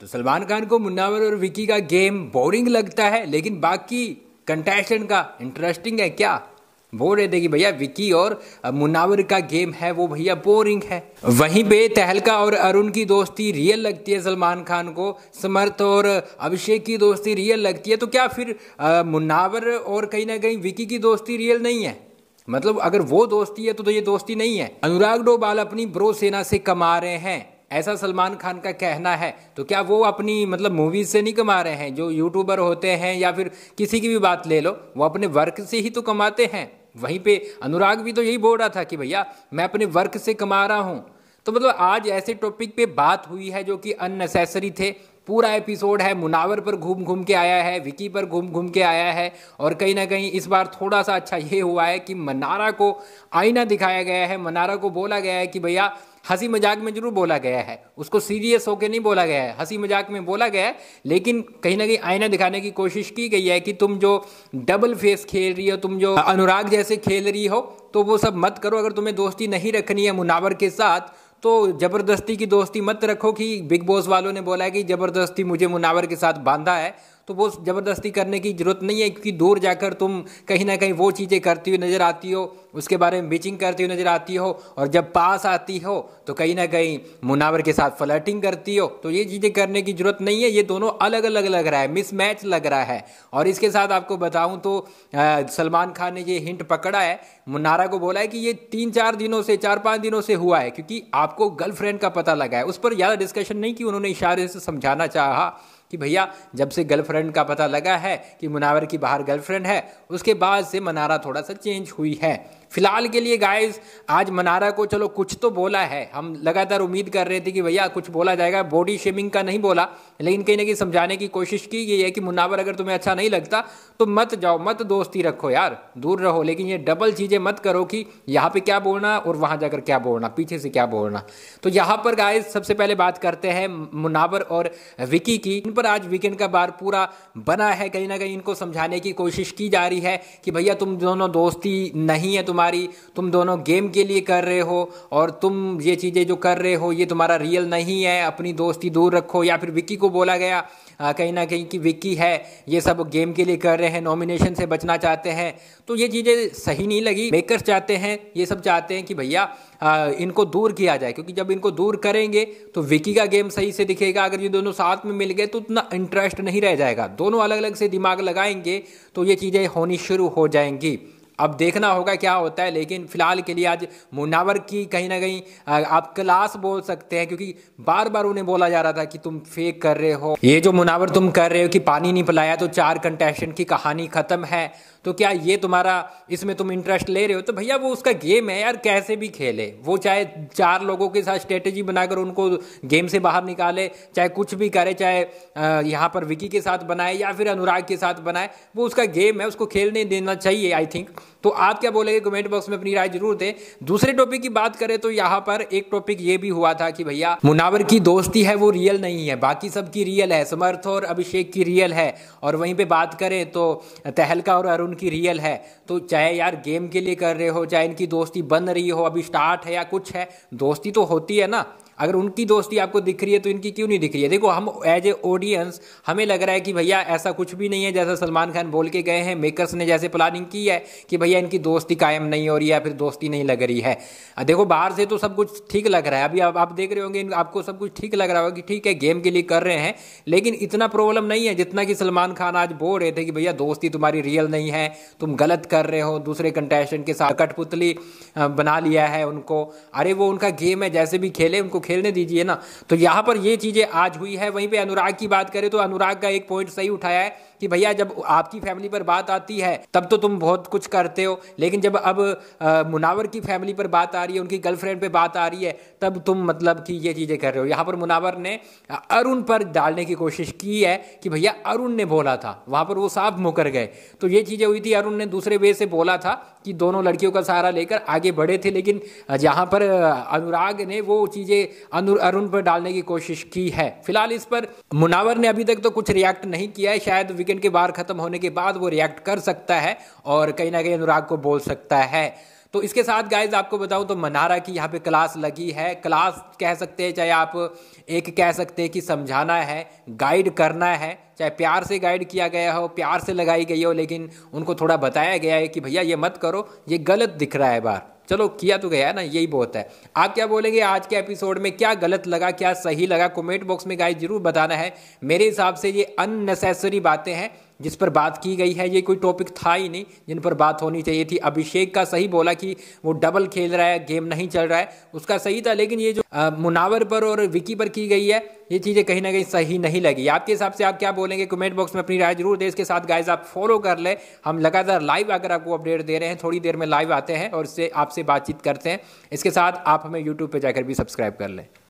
तो सलमान खान को मुन्नावर और विकी का गेम बोरिंग लगता है लेकिन बाकी कंटेस्टेंट का इंटरेस्टिंग है क्या? बोल रहे थे कि भैया विकी और मुनावर का गेम है वो भैया बोरिंग है। वहीं पे तहलका और अरुण की दोस्ती रियल लगती है सलमान खान को समर्थ और अभिषेक की दोस्ती रियल लगती है तो क्या फिर मुनावर और कहीं ना कहीं विकी की दोस्ती रियल नहीं है? मतलब अगर वो दोस्ती है तो, तो ये दोस्ती नहीं है। अनुराग डोबाल अपनी ब्रो सेना से कमा रहे हैं। ऐसा सलमान खान का कहना है तो क्या वो अपनी मतलब मूवीज़ से नहीं कमा रहे हैं? जो यूट्यूबर होते हैं या फिर किसी की भी बात ले लो, वो अपने वर्क से ही तो कमाते हैं। वहीं पे अनुराग भी तो यही बोल रहा था कि भैया, मैं अपने वर्क से कमा रहा हूँ। तो मतलब आज ऐसे टॉपिक पे बात हुई है जो कि अननेसेसरी थे। पूरा एपिसोड है, मुनावर पर घूम घूम के आया है, विकी पर घूम घूम के आया है और कहीं ना कहीं इस बार थोड़ा सा अच्छा ये हुआ है कि मनारा को आईना दिखाया गया है, मनारा को बोला गया है कि भैया हँसी मज़ाक में ज़रूर बोला गया है। उसको सीरियस होकर नहीं बोला गया है, हँसी मज़ाक में बोला गया है, लेकिन कहीं ना कहीं आईना दिखाने की कोशिश की गई है कि तुम जो डबल फेस खेल रही हो, तुम जो अनुराग जैसे खेल रही हो तो वो सब मत करो, अगर तुम्हें दोस्ती नहीं रखनी है मुनावर के साथ तो ज़बरदस्ती की दोस्ती मत रखो कि बिग बॉस वालों ने बोला है कि ज़बरदस्ती मुझे मुनावर के साथ बांधा है। तो वो ज़बरदस्ती करने की ज़रूरत नहीं है, क्योंकि दूर जाकर तुम कहीं ना कहीं वो चीज़ें करती हुई नज़र आती हो, उसके बारे में बीचिंग करती हुई नज़र आती हो, और जब पास आती हो तो कहीं ना कहीं मुनावर के साथ फ्लर्टिंग करती हो तो ये चीज़ें करने की ज़रूरत नहीं है, ये दोनों अलग अलग लग रहा है मिस मैच लग रहा है। और इसके साथ आपको बताऊँ तो सलमान खान ने ये हिंट पकड़ा है, मुनारा को बोला है कि ये तीन चार दिनों से चार पाँच दिनों से हुआ है, क्योंकि आपको गर्लफ्रेंड का पता लगा है, उस पर ज़्यादा डिस्कशन नहीं कि उन्होंने इशारे से समझाना चाहा। कि भैया, जब से गर्लफ्रेंड का पता लगा है कि मुनावर की बाहर गर्लफ्रेंड है, उसके बाद से मनारा थोड़ा सा चेंज हुई है। फ़िलहाल के लिए गाइस आज मनारा को चलो, कुछ तो बोला है। हम लगातार उम्मीद कर रहे थे कि भैया, कुछ बोला जाएगा। बॉडी शेमिंग का नहीं बोला, लेकिन कहीं ना कहीं समझाने की कोशिश की। गई है कि मुनावर अगर तुम्हें अच्छा नहीं लगता तो मत जाओ, मत दोस्ती रखो यार, दूर रहो। लेकिन ये डबल चीज़ें मत करो कि यहाँ पे क्या बोलना और वहाँ जाकर क्या बोलना, पीछे से क्या बोलना। तो यहाँ पर गाइस सबसे पहले बात करते हैं मुनावर और विकी की। इन पर आज वीकेंड का बार पूरा बना है। कहीं ना कहीं इनको समझाने की कोशिश की जा रही है कि भैया, तुम दोनों दोस्ती नहीं है, तुम तुम्हारी, तुम दोनों गेम के लिए कर रहे हो और तुम ये चीज़ें जो कर रहे हो, ये तुम्हारा रियल नहीं है, अपनी दोस्ती दूर रखो। या फिर विक्की को बोला गया कहीं ना कहीं कि विक्की है, ये सब गेम के लिए कर रहे हैं नॉमिनेशन से बचना चाहते हैं। तो ये चीज़ें सही नहीं लगी। मेकर्स चाहते हैं, ये सब चाहते हैं कि भैया इनको दूर किया जाए, क्योंकि जब इनको दूर करेंगे तो विकी का गेम सही से दिखेगा। अगर ये दोनों साथ में मिल गए तो उतना इंटरेस्ट नहीं रह जाएगा। दोनों अलग अलग से दिमाग लगाएँगे तो ये चीज़ें होनी शुरू हो जाएँगी। अब देखना होगा क्या होता है, लेकिन फ़िलहाल के लिए आज मुनावर की कहीं ना कहीं आप क्लास बोल सकते हैं, क्योंकि बार बार उन्हें बोला जा रहा था कि तुम फेक कर रहे हो। ये जो मुनावर तुम कर रहे हो कि पानी नहीं पिलाया तो चार कंटेस्टेंट की कहानी खत्म है। तो क्या ये तुम्हारा, इसमें तुम इंटरेस्ट ले रहे हो? तो भैया वो उसका गेम है यार, कैसे भी खेले। वो चाहे चार लोगों के साथ स्ट्रेटेजी बनाकर उनको गेम से बाहर निकाले, चाहे कुछ भी करे, चाहे यहाँ पर विकी के साथ बनाए या फिर अनुराग के साथ बनाए, वो उसका गेम है, उसको खेलने देना चाहिए आई थिंक तो आप क्या बोलेंगे? कमेंट बॉक्स में अपनी राय ज़रूर दें। दूसरे टॉपिक की बात करें तो यहाँ पर एक टॉपिक ये भी हुआ था कि भैया, मुनावर की दोस्ती है, वो रियल नहीं है। बाकी सब की रियल है। समर्थ और अभिषेक की रियल है। और वहीं पे बात करें तो तहलका और अरुण की रियल है। तो चाहे यार गेम के लिए कर रहे हो, चाहे इनकी दोस्ती बन रही हो, अभी स्टार्ट है या कुछ है, दोस्ती तो होती है ना। अगर उनकी दोस्ती आपको दिख रही है तो इनकी क्यों नहीं दिख रही है? देखो हम एज ए ऑडियंस हमें लग रहा है कि भैया ऐसा कुछ भी नहीं है जैसा सलमान खान बोल के गए हैं मेकर्स ने जैसे प्लानिंग की है कि भैया इनकी दोस्ती कायम नहीं हो रही है फिर दोस्ती नहीं लग रही है। देखो बाहर से तो सब कुछ ठीक लग रहा है। अभी आप, आप देख रहे होंगे आपको सब कुछ ठीक लग रहा होगा कि ठीक है गेम के लिए कर रहे हैं लेकिन इतना प्रॉब्लम नहीं है जितना कि सलमान खान आज बोल रहे थे कि भैया दोस्ती तुम्हारी रियल नहीं है तुम गलत कर रहे हो दूसरे कंटेस्टेंट के साथ कठपुतली बना लिया है उनको। अरे वो उनका गेम है जैसे भी खेले उनको खेलने दीजिए ना। तो यहाँ पर ये चीज़ें आज हुई है। वहीं पे अनुराग की बात करें तो अनुराग का एक पॉइंट सही उठाया है कि भैया जब आपकी फैमिली पर बात आती है तब तो तुम बहुत कुछ करते हो। लेकिन जब अब आ, मुनावर की फैमिली पर बात आ रही है उनकी गर्लफ्रेंड पे बात आ रही है तब तुम मतलब कि ये चीज़ें कर रहे हो। यहाँ पर मुनावर ने अरुण पर डालने की कोशिश की है कि भैया अरुण ने बोला था। वहाँ पर वो साफ़ मुकर गए। तो ये चीज़ें हुई थी। अरुण ने दूसरे वे से बोला था कि दोनों लड़कियों का सहारा लेकर आगे बढ़े थे। लेकिन जहाँ पर अनुराग ने वो चीज़ें अरुण पर डालने की कोशिश की है। फ़िलहाल इस पर मुनावर ने अभी तक तो कुछ रिएक्ट नहीं किया है। शायद वीकेंड के बार खत्म होने के बाद वो रिएक्ट कर सकता है और कहीं ना कहीं अनुराग को बोल सकता है। तो इसके साथ गाइज़ आपको बताऊँ तो मनारा की यहाँ पे क्लास लगी है। क्लास कह सकते हैं, चाहे आप एक कह सकते हैं कि समझाना है गाइड करना है। चाहे प्यार से गाइड किया गया हो, प्यार से लगाई गई हो, लेकिन उनको थोड़ा बताया गया है कि भैया ये मत करो, ये गलत दिख रहा है बार। चलो, किया तो गया ना, यही बहुत है। आप क्या बोलेंगे, आज के एपिसोड में क्या गलत लगा, क्या सही लगा? कमेंट बॉक्स में गाइस ज़रूर बताना है। मेरे हिसाब से ये अननेसेसरी बातें हैं। जिस पर बात की गई है, ये कोई टॉपिक था ही नहीं, जिन पर बात होनी चाहिए थी। अभिषेक का सही बोला कि वो डबल खेल रहा है गेम नहीं चल रहा है, उसका सही था, लेकिन ये जो मुनावर पर और विकी पर की गई है, ये चीज़ें कहीं ना कहीं सही नहीं लगी। आपके हिसाब से आप क्या बोलेंगे? कमेंट बॉक्स में अपनी राय ज़रूर दे, इसके साथ गाइज़ आप फॉलो कर लें। हम लगातार लाइव अगर आपको अपडेट दे रहे हैं, थोड़ी देर में लाइव आते हैं और इससे आपसे बातचीत करते हैं। इसके साथ आप हमें यूट्यूब पर जाकर भी सब्सक्राइब कर लें।